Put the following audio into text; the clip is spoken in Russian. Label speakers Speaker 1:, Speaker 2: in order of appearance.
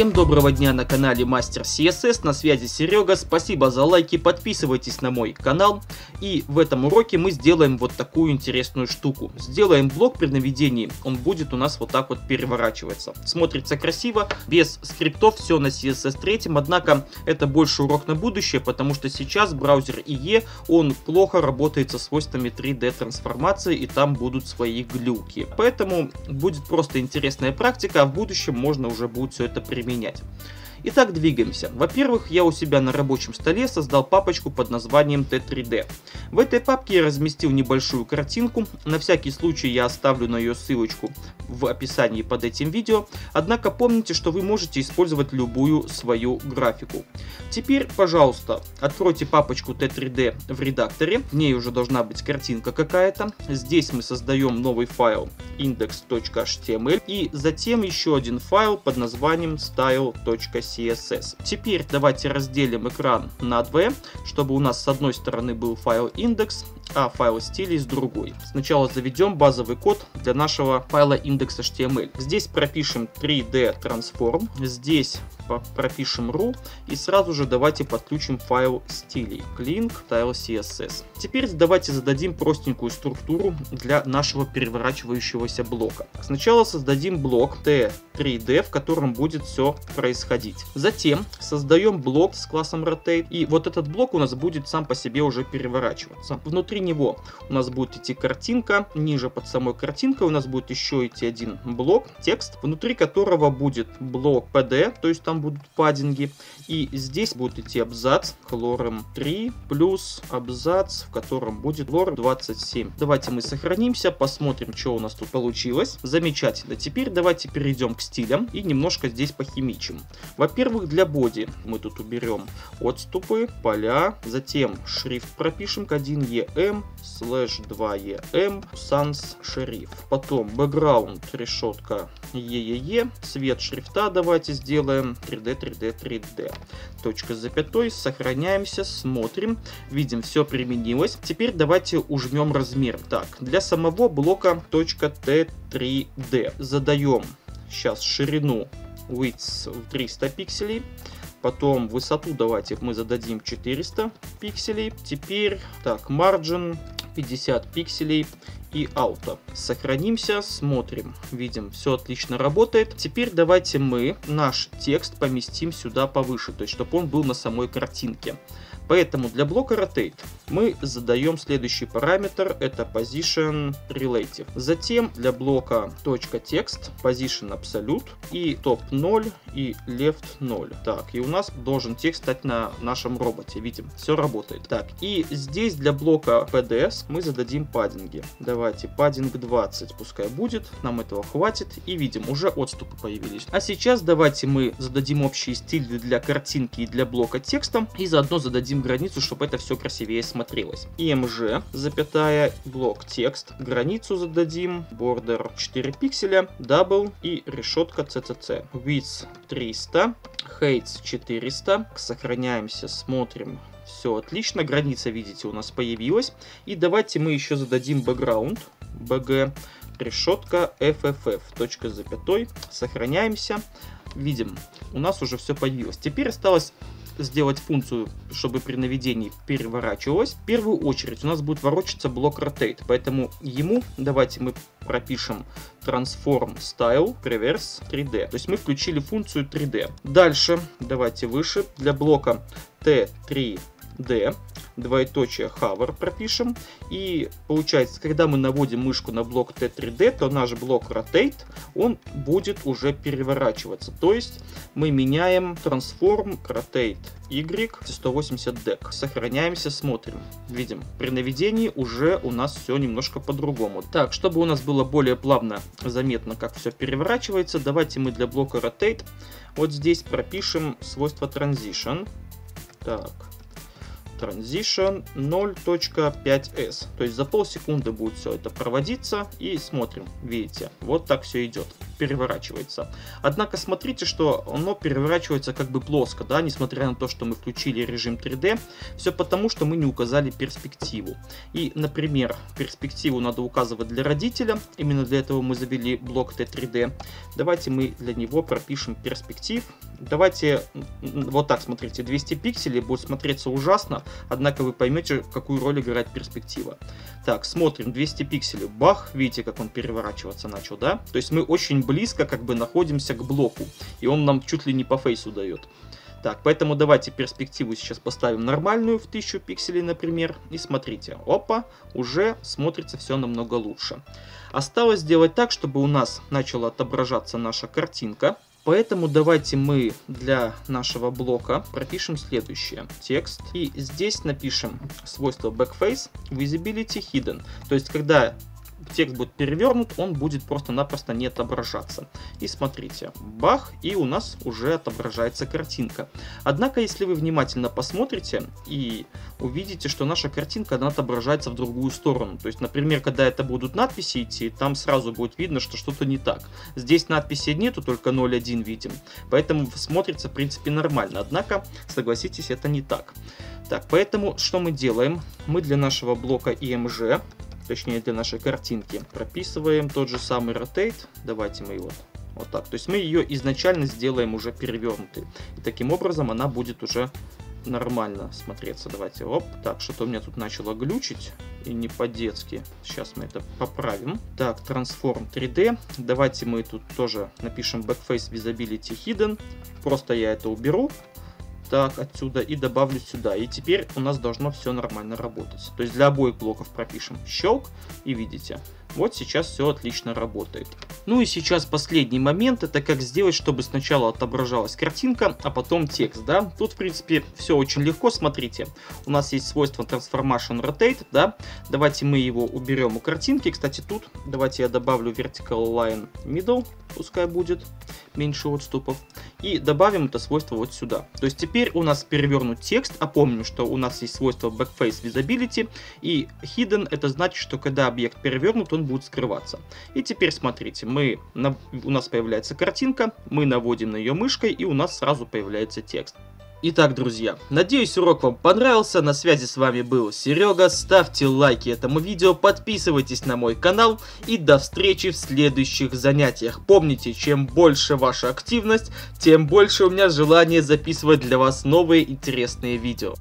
Speaker 1: Всем доброго дня на канале Мастер CSS, на связи Серега, спасибо за лайки, подписывайтесь на мой канал. И в этом уроке мы сделаем вот такую интересную штуку. Сделаем блок при наведении, он будет у нас вот так вот переворачиваться. Смотрится красиво, без скриптов, все на CSS 3, однако это больше урок на будущее, потому что сейчас браузер IE, он плохо работает со свойствами 3D трансформации и там будут свои глюки. Поэтому будет просто интересная практика, а в будущем можно уже будет все это применять изменять. Итак, двигаемся. Во-первых, я у себя на рабочем столе создал папочку под названием T3D. В этой папке я разместил небольшую картинку. На всякий случай я оставлю на ее ссылочку в описании под этим видео. Однако помните, что вы можете использовать любую свою графику. Теперь, пожалуйста, откройте папочку T3D в редакторе. В ней уже должна быть картинка какая-то. Здесь мы создаем новый файл index.html и затем еще один файл под названием style.css. CSS. Теперь давайте разделим экран на две, чтобы у нас с одной стороны был файл индекс, а файл стилей с другой. Сначала заведем базовый код для нашего файла index.html. Здесь пропишем 3D transform, здесь пропишем ru и сразу же давайте подключим файл стилей clean style css. Теперь давайте зададим простенькую структуру для нашего переворачивающегося блока. Сначала создадим блок t3d, в котором будет все происходить. Затем создаем блок с классом rotate и вот этот блок у нас будет сам по себе уже переворачиваться. Внутри него у нас будет идти картинка, ниже под самой картинкой у нас будет еще идти один блок, текст, внутри которого будет блок pd, то есть там будут паддинги. И здесь будет идти абзац хлором 3 плюс абзац, в котором будет хлор 27. Давайте мы сохранимся, посмотрим, что у нас тут получилось. Замечательно. Теперь давайте перейдем к стилям и немножко здесь похимичим. Во-первых, для боди мы тут уберем отступы, поля, затем шрифт пропишем к 1em слэш 2em sans шрифт. Потом background решетка EEE, цвет шрифта давайте сделаем 3D, 3D, 3D. Точка запятой, сохраняемся, смотрим, видим, все применилось. Теперь давайте ужмем размер. Так, для самого блока точка T3D задаем сейчас ширину width в 300 пикселей. Потом высоту давайте мы зададим 400 пикселей. Теперь, так, margin 50 пикселей и auto. Сохранимся, смотрим, видим, все отлично работает. Теперь давайте мы наш текст поместим сюда повыше, то есть чтобы он был на самой картинке. Поэтому для блока rotate мы задаем следующий параметр, это position relative. Затем для блока .text position absolute и top 0 и left 0. Так, и у нас должен текст стать на нашем роботе, видим, все работает. Так, и здесь для блока pds мы зададим паддинги. Давайте паддинг 20 пускай будет, нам этого хватит и видим, уже отступы появились. А сейчас давайте мы зададим общий стиль для картинки и для блока текста и заодно зададим границу, чтобы это все красивее смотрелось. img, запятая, блок текст, границу зададим, border 4 пикселя, double и решетка ccc. Width 300, height 400, сохраняемся, смотрим, все отлично, граница, видите, у нас появилась. И давайте мы еще зададим background, bg, решетка fff, точка запятой, сохраняемся. Видим, у нас уже все появилось. Теперь осталось сделать функцию, чтобы при наведении переворачивалась, в первую очередь у нас будет ворочаться блок rotate, поэтому ему давайте мы пропишем transform style reverse 3D. То есть мы включили функцию 3D. Дальше давайте выше для блока T3D двоеточие hover пропишем. И получается, когда мы наводим мышку на блок T3D, то наш блок rotate, он будет уже переворачиваться. То есть мы меняем transform rotate Y 180 deck. Сохраняемся, смотрим. Видим, при наведении уже у нас все немножко по-другому. Так, чтобы у нас было более плавно заметно, как все переворачивается, давайте мы для блока rotate вот здесь пропишем свойство transition. Так, transition 0.5s. То есть за полсекунды будет все это проводиться и смотрим, видите, вот так все идет. Переворачивается. Однако смотрите, что оно переворачивается как бы плоско, да, несмотря на то, что мы включили режим 3D. Все потому, что мы не указали перспективу. И, например, перспективу надо указывать для родителя. Именно для этого мы завели блок T3D. Давайте мы для него пропишем перспектив. Давайте вот так смотрите, 200 пикселей будет смотреться ужасно, однако вы поймете, какую роль играет перспектива. Так, смотрим, 200 пикселей, бах, видите, как он переворачиваться начал, да? То есть мы очень близко как бы находимся к блоку, и он нам чуть ли не по фейсу дает. Так, поэтому давайте перспективу сейчас поставим нормальную в 1000 пикселей, например. И смотрите, опа, уже смотрится все намного лучше. Осталось сделать так, чтобы у нас начала отображаться наша картинка. Поэтому давайте мы для нашего блока пропишем следующее. Текст. И здесь напишем свойство backface visibility hidden. То есть, когда текст будет перевернут, он будет просто-напросто не отображаться. И смотрите, бах, и у нас уже отображается картинка. Однако, если вы внимательно посмотрите и увидите, что наша картинка, она отображается в другую сторону. То есть, например, когда это будут надписи идти, там сразу будет видно, что что-то не так. Здесь надписи нету, только 0.1 видим. Поэтому смотрится, в принципе, нормально. Однако, согласитесь, это не так. Так, поэтому что мы делаем? Мы для нашего блока IMG точнее для нашей картинки. Прописываем тот же самый rotate, давайте мы его вот так. То есть мы ее изначально сделаем уже перевернутой. И таким образом она будет уже нормально смотреться. Давайте, оп, так, что-то у меня тут начало глючить, и не по-детски. Сейчас мы это поправим. Так, Transform 3D. Давайте мы тут тоже напишем Backface Visibility Hidden. Просто я это уберу так отсюда и добавлю сюда. И теперь у нас должно все нормально работать. То есть для обоих блоков пропишем щелк и видите, вот сейчас все отлично работает. Ну и сейчас последний момент, это как сделать, чтобы сначала отображалась картинка, а потом текст, да. Тут, в принципе, все очень легко, смотрите. У нас есть свойство Transformation Rotate, да. Давайте мы его уберем у картинки. Кстати, тут давайте я добавлю Vertical Line Middle, пускай будет меньше отступов. И добавим это свойство вот сюда. То есть теперь у нас перевернут текст, а помним, что у нас есть свойство Backface Visibility, и Hidden это значит, что когда объект перевернут, он будет скрываться. И теперь смотрите, мы, у нас появляется картинка, мы наводим на ее мышкой, и у нас сразу появляется текст. Итак, друзья, надеюсь урок вам понравился, на связи с вами был Серега, ставьте лайки этому видео, подписывайтесь на мой канал и до встречи в следующих занятиях. Помните, чем больше ваша активность, тем больше у меня желание записывать для вас новые интересные видео.